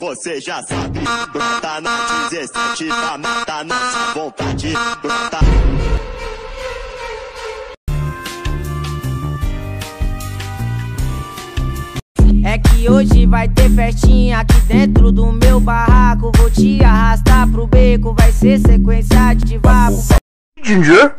Você já sabe, brota na 17 pra matar nossa vontade, brota. É que hoje vai ter festinha aqui dentro do meu barraco. Vou te arrastar pro beco, vai ser sequência de vapo. Ginger?